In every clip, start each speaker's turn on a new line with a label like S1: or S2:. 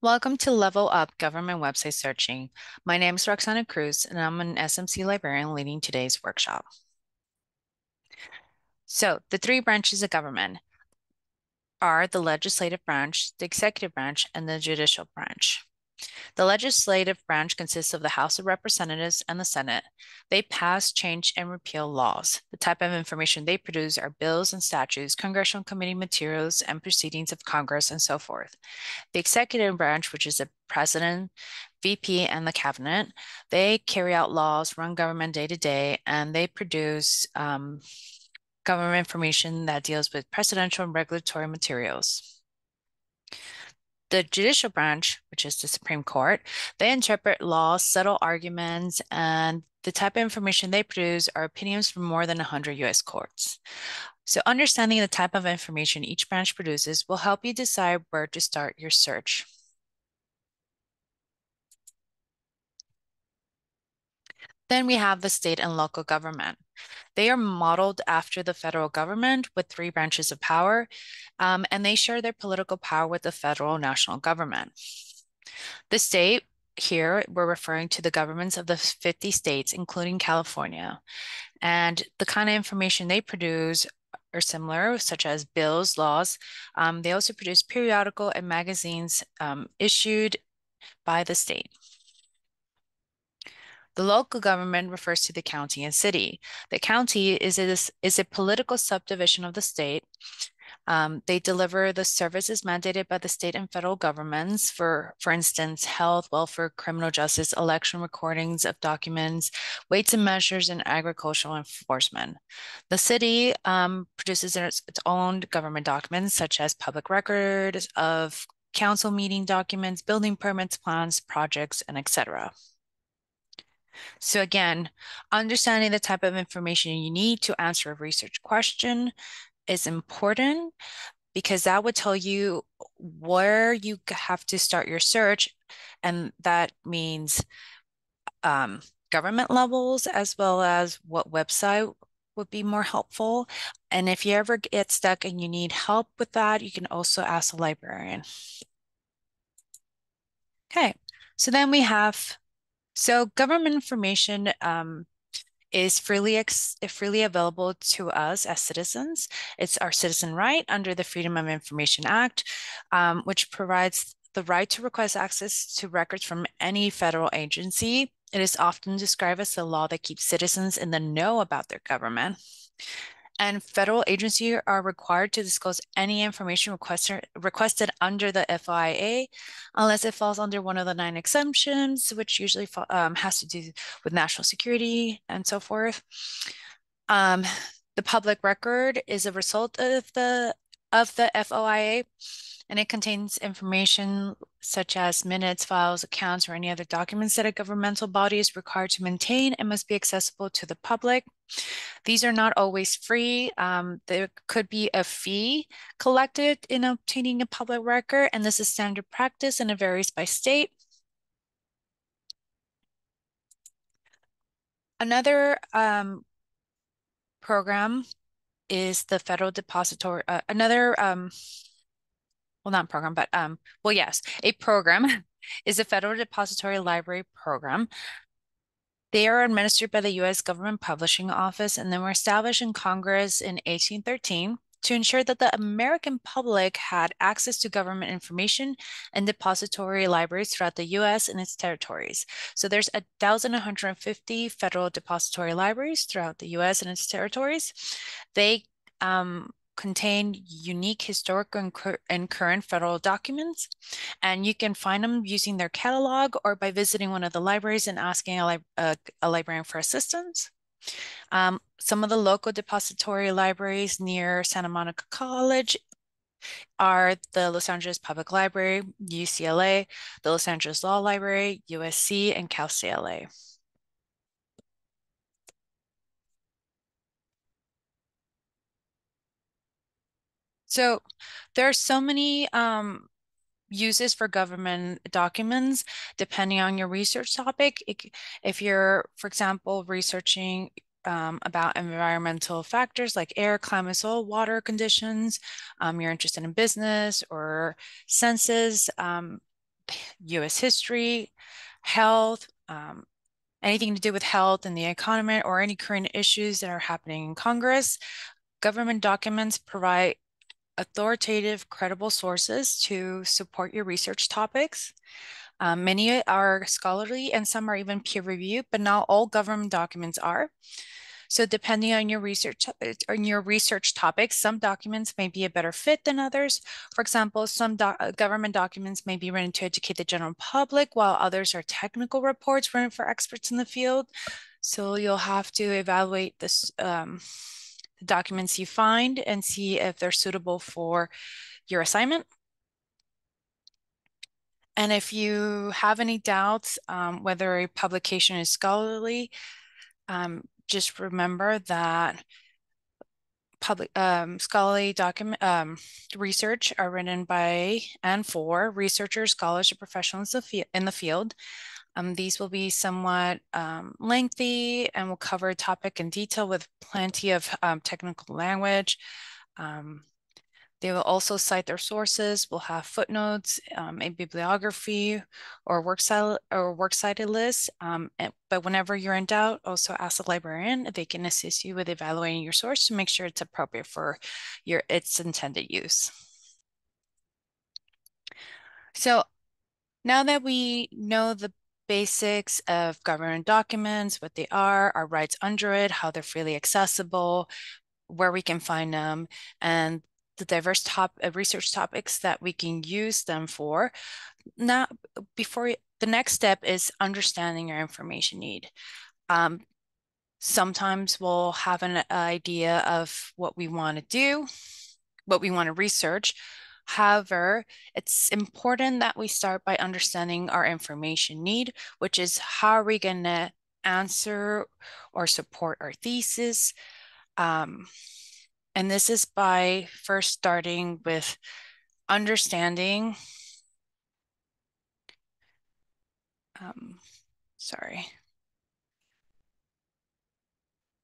S1: Welcome to Level Up Government Website Searching. My name is Roxana Cruz, and I'm an SMC librarian leading today's workshop. So, the three branches of government are the legislative branch, the executive branch, and the judicial branch. The legislative branch consists of the House of Representatives and the Senate. They pass, change, and repeal laws. The type of information they produce are bills and statutes, congressional committee materials, and proceedings of Congress, and so forth. The executive branch, which is the president, VP, and the cabinet, they carry out laws, run government day to day, and they produce um, government information that deals with presidential and regulatory materials the judicial branch, which is the Supreme Court, they interpret laws, settle arguments, and the type of information they produce are opinions from more than 100 US courts. So understanding the type of information each branch produces will help you decide where to start your search. Then we have the state and local government. They are modeled after the federal government with three branches of power, um, and they share their political power with the federal national government. The state here, we're referring to the governments of the 50 states, including California. And the kind of information they produce are similar, such as bills, laws. Um, they also produce periodical and magazines um, issued by the state. The local government refers to the county and city. The county is a, is a political subdivision of the state. Um, they deliver the services mandated by the state and federal governments for, for instance, health, welfare, criminal justice, election recordings of documents, weights and measures, and agricultural enforcement. The city um, produces its, its own government documents, such as public records of council meeting documents, building permits, plans, projects, and etc. So again, understanding the type of information you need to answer a research question is important because that would tell you where you have to start your search. And that means um, government levels as well as what website would be more helpful. And if you ever get stuck and you need help with that, you can also ask a librarian. Okay, so then we have so government information um, is freely freely available to us as citizens. It's our citizen right under the Freedom of Information Act, um, which provides the right to request access to records from any federal agency. It is often described as the law that keeps citizens in the know about their government and federal agencies are required to disclose any information requested, requested under the FOIA unless it falls under one of the nine exemptions, which usually um, has to do with national security and so forth. Um, the public record is a result of the of the FOIA and it contains information such as minutes, files, accounts, or any other documents that a governmental body is required to maintain and must be accessible to the public. These are not always free. Um, there could be a fee collected in obtaining a public record, and this is standard practice and it varies by state. Another um, program is the Federal Depository, uh, another um, well, not program, but um, well, yes, a program is a federal depository library program. They are administered by the U.S. Government Publishing Office and they were established in Congress in 1813 to ensure that the American public had access to government information and depository libraries throughout the U.S. and its territories. So there's 1,150 federal depository libraries throughout the U.S. and its territories. They um, contain unique historical and, cur and, current federal documents. And you can find them using their catalog or by visiting one of the libraries and asking a, li a, a librarian for assistance. Um, some of the local depository libraries near Santa Monica College are the Los Angeles Public Library, UCLA, the Los Angeles Law Library, USC, and Cal State So there are so many um, uses for government documents depending on your research topic. if you're, for example, researching um, about environmental factors like air, climate, soil, water conditions, um, you're interested in business or census, um, U.S. history, health, um, anything to do with health and the economy, or any current issues that are happening in Congress. Government documents provide authoritative, credible sources to support your research topics. Um, many are scholarly and some are even peer reviewed, but not all government documents are. So depending on your research on your research topics, some documents may be a better fit than others. For example, some do uh, government documents may be written to educate the general public, while others are technical reports written for experts in the field. So you'll have to evaluate this um, the documents you find and see if they're suitable for your assignment. And if you have any doubts um, whether a publication is scholarly, um, just remember that public um, scholarly document um, research are written by and for researchers, scholars, or professionals in the field. Um, these will be somewhat um, lengthy and will cover a topic in detail with plenty of um, technical language. Um, they will also cite their sources, will have footnotes, um, a bibliography, or works or cited list. Um, and, but whenever you're in doubt, also ask the librarian. They can assist you with evaluating your source to make sure it's appropriate for your its intended use. So now that we know the basics of government documents, what they are, our rights under it, how they're freely accessible, where we can find them, and the diverse top uh, research topics that we can use them for. Now, before the next step is understanding your information need. Um, sometimes we'll have an idea of what we want to do, what we want to research. However, it's important that we start by understanding our information need, which is how are we going to answer or support our thesis. Um, and this is by first starting with understanding, um, sorry,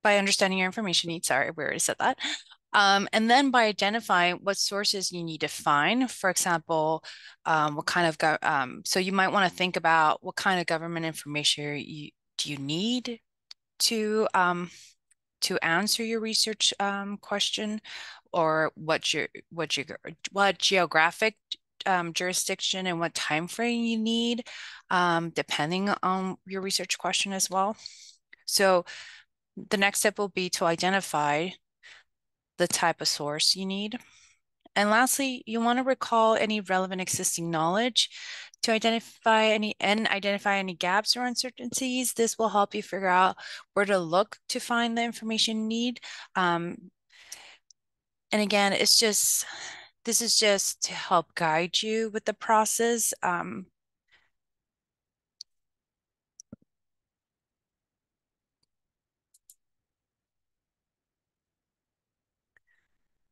S1: by understanding your information needs, sorry, we already said that. Um, and then by identifying what sources you need to find, for example, um, what kind of, um, so you might want to think about what kind of government information you, do you need to um, to answer your research um, question or what your what your what geographic um, jurisdiction and what time frame you need, um, depending on your research question as well. So the next step will be to identify the type of source you need. And lastly, you want to recall any relevant existing knowledge to identify any and identify any gaps or uncertainties. This will help you figure out where to look to find the information you need. Um, and again, it's just, this is just to help guide you with the process. Um,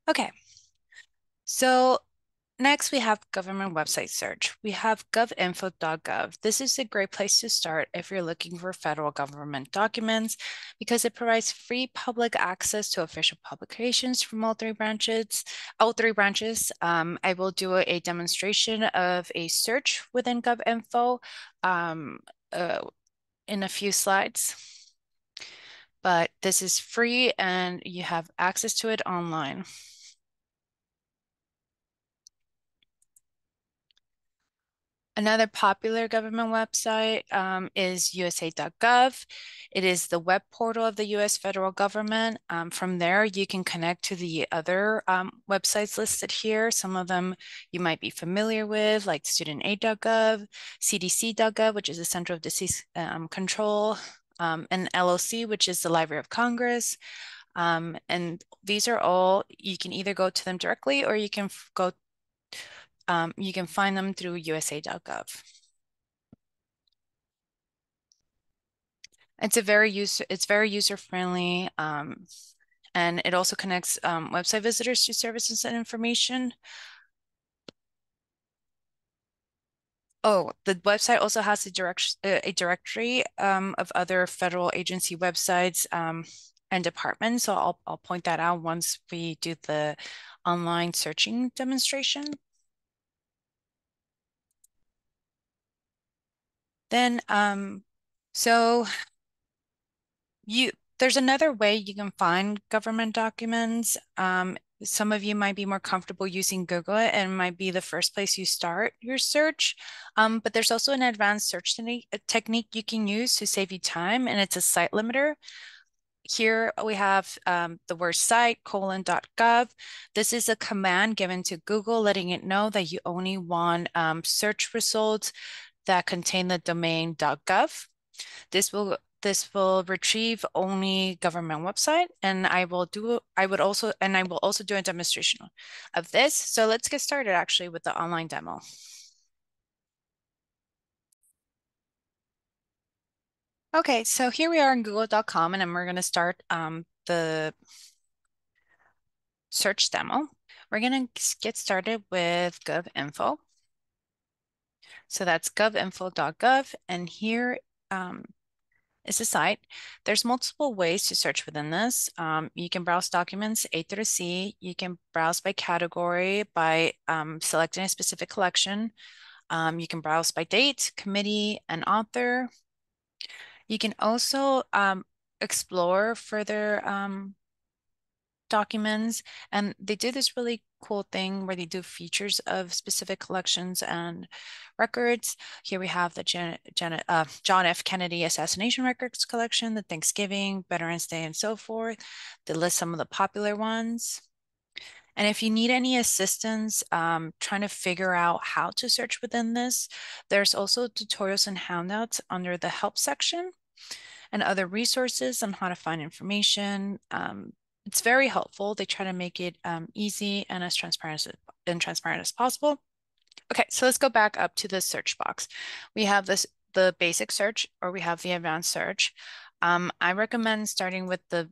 S1: okay. So Next, we have government website search. We have govinfo.gov. This is a great place to start if you're looking for federal government documents because it provides free public access to official publications from all three branches. All three branches. Um, I will do a, demonstration of a search within govinfo um, uh, in a few slides. But this is free and you have access to it online. Another popular government website um, is usa.gov. It is the web portal of the US federal government. Um, from there, you can connect to the other um, websites listed here. Some of them you might be familiar with, like studentaid.gov, cdc.gov, which is the Center of Disease um, Control, um, and LOC, which is the Library of Congress. Um, and these are all, you can either go to them directly or you can go um, you can find them through usa.gov. It's a very user, it's very user friendly, um, and it also connects um, website visitors to services and information. Oh, the website also has a direct a directory um, of other federal agency websites um, and departments. So I'll I'll point that out once we do the online searching demonstration. Then, um, so you there's another way you can find government documents. Um, some of you might be more comfortable using Google and might be the first place you start your search. Um, but there's also an advanced search technique you can use to save you time, and it's a site limiter. Here we have um, the word site colon dot gov. This is a command given to Google letting it know that you only want um, search results that contain the domain .gov. This will this will retrieve only government website and I will do I would also and I will also do a demonstration of this. So let's get started actually with the online demo. Okay, so here we are in google.com and we're going to start um, the search demo. We're going to get started with govinfo. So that's govinfo.gov and here um, is the site. There's multiple ways to search within this. Um, you can browse documents A through C. You can browse by category by um, selecting a specific collection. Um, you can browse by date, committee, and author. You can also um, explore further um, documents. And they do this really cool thing where they do features of specific collections and records. Here we have the Jan Jan uh, John F. Kennedy Assassination Records Collection, the Thanksgiving, Veterans Day, and so forth. They list some of the popular ones. And if you need any assistance um, trying to figure out how to search within this, there's also tutorials and handouts under the help section and other resources on how to find information. Um, it's very helpful. They try to make it um, easy and as transparent as, and transparent as possible. Okay, so let's go back up to the search box. We have this the basic search or we have the advanced search. Um, I recommend starting with the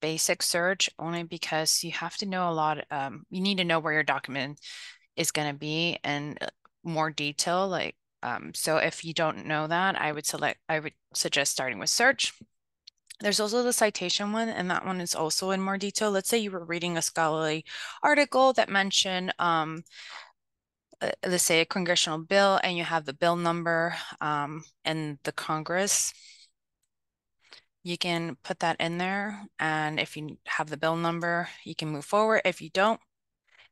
S1: basic search only because you have to know a lot. Um, you need to know where your document is going to be and uh, more detail. Like, um, so if you don't know that, I would select. I would suggest starting with search. There's also the citation one, and that one is also in more detail. Let's say you were reading a scholarly article that mentioned, um, uh, let's say a congressional bill, and you have the bill number um, and the Congress. You can put that in there, and if you have the bill number, you can move forward. If you don't,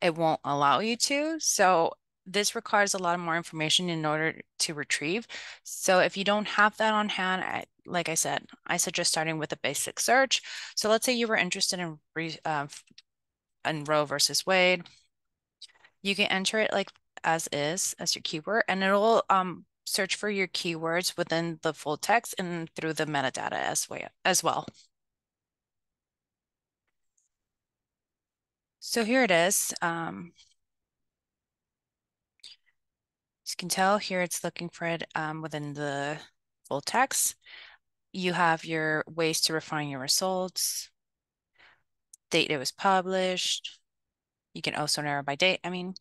S1: it won't allow you to. So this requires a lot of more information in order to retrieve. So if you don't have that on hand, I, like I said, I suggest starting with a basic search. So let's say you were interested in, uh, in Roe versus Wade. You can enter it like as is as your keyword, and it'll um, search for your keywords within the full text and through the metadata as well. As well. So here it is. Um, As you can tell here, it's looking for it um, within the full text. You have your ways to refine your results, date it was published. You can also narrow by date, I mean,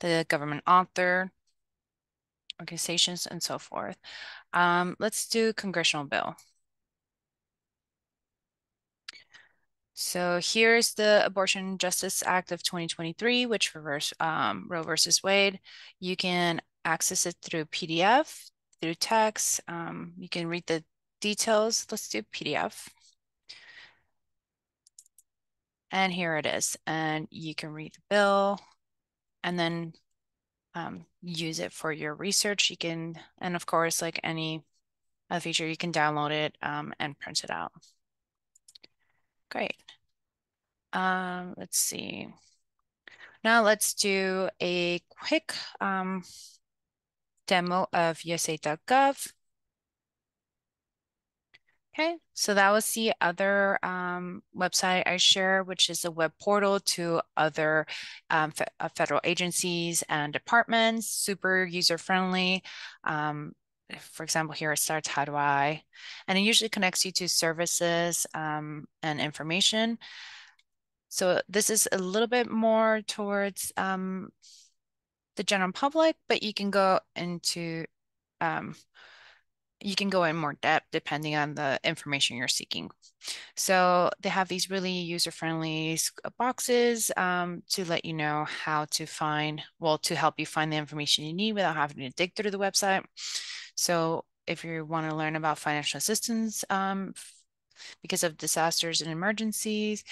S1: the government author, organizations, and so forth. Um, let's do congressional bill. So here's the Abortion Justice Act of 2023, which reversed um, Roe versus Wade. You can access it through PDF, through text. Um, you can read the details. Let's do PDF. And here it is. And you can read the bill and then um, use it for your research. You can, and of course, like any feature, you can download it um, and print it out. Great. Um, let's see. Now let's do a quick um, demo of USA.gov. Okay, so that was the other um, website I share, which is a web portal to other um, uh, federal agencies and departments, super user-friendly. Um, for example, here it starts, how do I? And it usually connects you to services um, and information. So this is a little bit more towards um, the general public, but you can go into, um, you can go in more depth depending on the information you're seeking. So they have these really user-friendly boxes um, to let you know how to find, well, to help you find the information you need without having to dig through the website. So if you want to learn about financial assistance um, because of disasters and emergencies,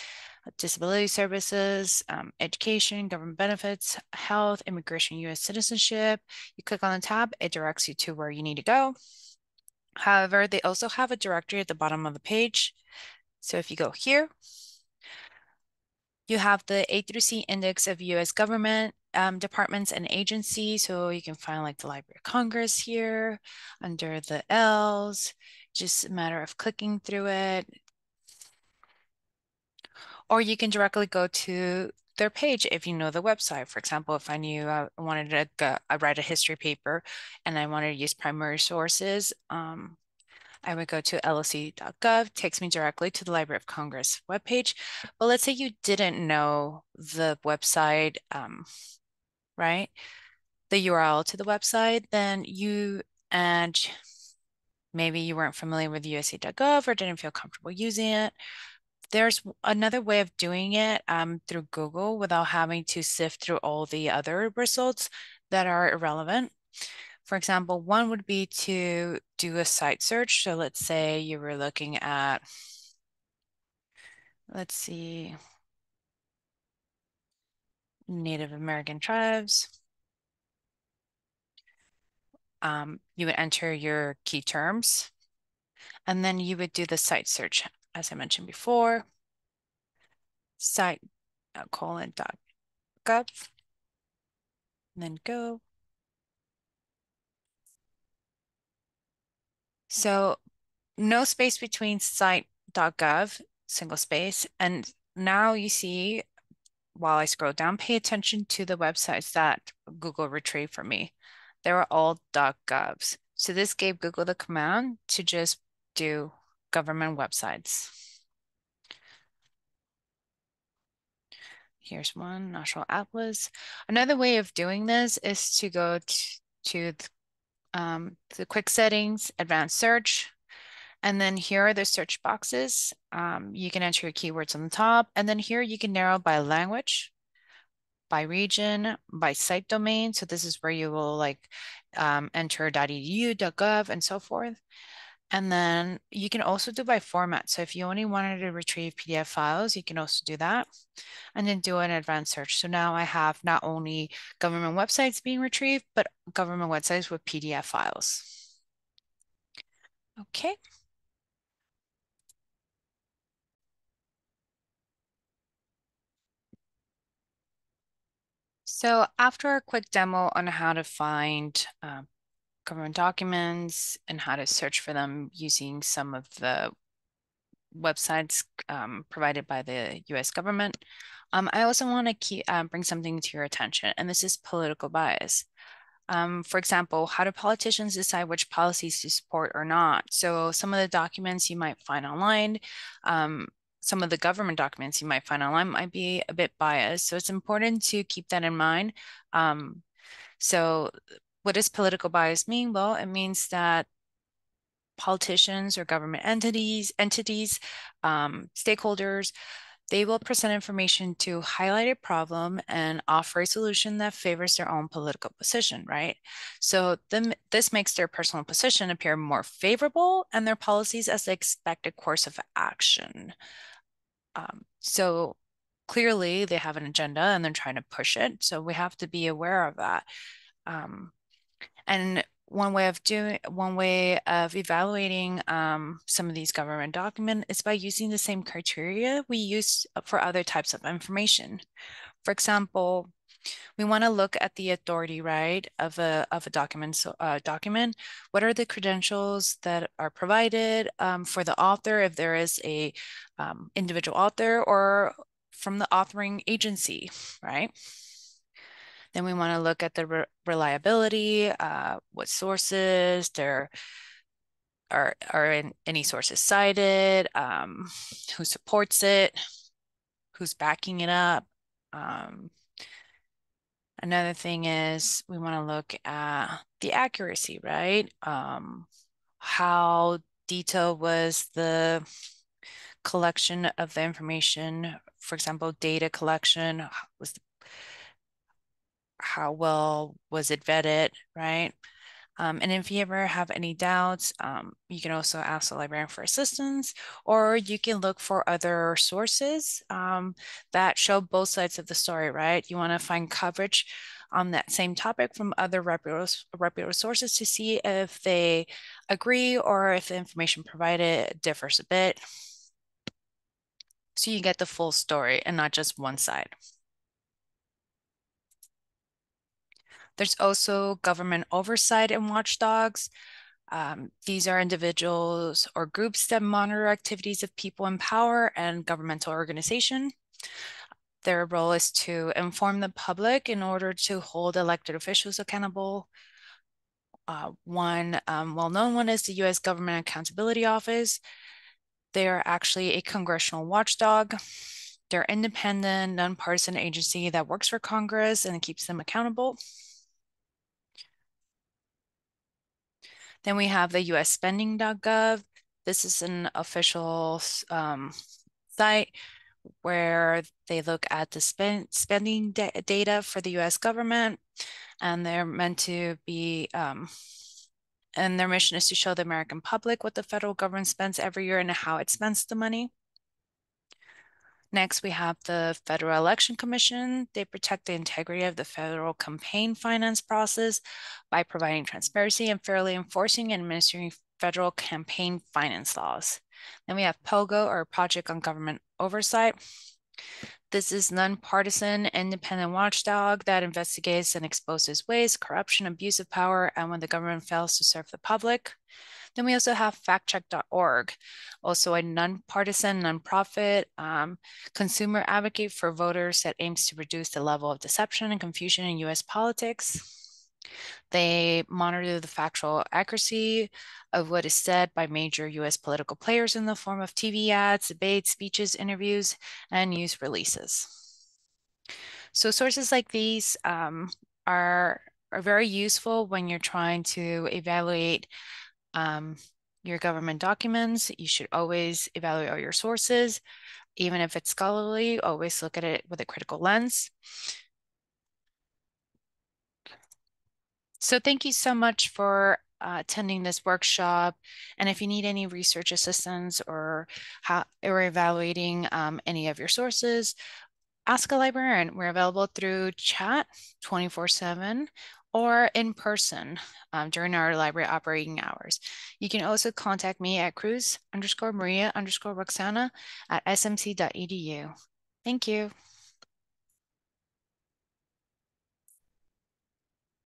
S1: disability services, um, education, government benefits, health, immigration, U.S. citizenship. You click on the tab, it directs you to where you need to go. However, they also have a directory at the bottom of the page. So if you go here, you have the A through C index of U.S. government um, departments and agencies. So you can find like the Library of Congress here under the L's, just a matter of clicking through it. Or you can directly go to their page if you know the website. For example, if I knew I wanted to go, I write a history paper and I wanted to use primary sources, um, I would go to loc.gov, takes me directly to the Library of Congress webpage. But let's say you didn't know the website, um, right? The URL to the website, then you and maybe you weren't familiar with USA.gov or didn't feel comfortable using it. There's another way of doing it um, through Google without having to sift through all the other results that are irrelevant. For example, one would be to do a site search. So let's say you were looking at, let's see, Native American tribes. Um, you would enter your key terms, and then you would do the site search, as I mentioned before, site uh, colon dot gov, and then go. So no space between site.gov, single space. And now you see, while I scroll down, pay attention to the websites that Google retrieved for me. They were all .govs. So this gave Google the command to just do government websites. Here's one, National Atlas. Another way of doing this is to go to the, um, the quick settings, advanced search, and then here are the search boxes. Um, you can enter your keywords on the top, and then here you can narrow by language, by region, by site domain. So this is where you will like um, enter .edu, .gov, and so forth. And then you can also do by format. So if you only wanted to retrieve PDF files, you can also do that and then do an advanced search. So now I have not only government websites being retrieved, but government websites with PDF files. Okay. So after a quick demo on how to find uh, government documents and how to search for them using some of the websites um, provided by the US government, um, I also want to keep, uh, bring something to your attention, and this is political bias. Um, for example, how do politicians decide which policies to support or not? So some of the documents you might find online, um, some of the government documents you might find online might be a bit biased. So it's important to keep that in mind. Um, so what does political bias mean? Well, it means that politicians or government entities, entities, um, stakeholders, they will present information to highlight a problem and offer a solution that favors their own political position, right? So the, this makes their personal position appear more favorable and their policies as the expected course of action. Um, so clearly they have an agenda and they're trying to push it. So we have to be aware of that. Um, and one way of doing one way of evaluating um, some of these government documents is by using the same criteria we use for other types of information. For example, we want to look at the authority right of a of a document so uh, document. What are the credentials that are provided um, for the author if there is a um, individual author or from the authoring agency right? Then we want to look at the re reliability uh, what sources there are are in any sources cited um, who supports it who's backing it up um, Another thing is we want to look at the accuracy, right? Um, how detailed was the collection of the information? For example, data collection was how well was it vetted, right? Um, and if you ever have any doubts, um, you can also ask the librarian for assistance, or you can look for other sources um, that show both sides of the story, right? You want to find coverage on that same topic from other reputable, reputable sources to see if they agree or if the information provided differs a bit. So you get the full story and not just one side. There's also government oversight and watchdogs. Um, these are individuals or groups that monitor activities of people in power and governmental organization. Their role is to inform the public in order to hold elected officials accountable. Uh, one um, well-known one is the U.S. Government Accountability Office. They are actually a congressional watchdog. They're independent, nonpartisan agency that works for Congress and keeps them accountable. Then we have the US spending.gov. This is an official um, site where they look at the spend, spending da data for the US government, and they're meant to be, um, and their mission is to show the American public what the federal government spends every year and how it spends the money. Next, we have the Federal Election Commission. They protect the integrity of the federal campaign finance process by providing transparency and fairly enforcing and administering federal campaign finance laws. Then we have POGO, or Project on Government Oversight. This is nonpartisan, independent watchdog that investigates and exposes waste, corruption, abuse of power, and when the government fails to serve the public. Then we also have factcheck.org, also a nonpartisan nonprofit um, consumer advocate for voters that aims to reduce the level of deception and confusion in US politics. They monitor the factual accuracy of what is said by major US political players in the form of TV ads, debates, speeches, interviews, and news releases. So sources like these um, are, are very useful when you're trying to evaluate um, your government documents. You should always evaluate all your sources. Even if it's scholarly, always look at it with a critical lens. So thank you so much for uh, attending this workshop. And if you need any research assistance or how or evaluating um, any of your sources, ask a librarian. We're available through chat 24 7 or in person um, during our library operating hours. You can also contact me at cruz underscore maria underscore roxana at smc.edu. Thank you.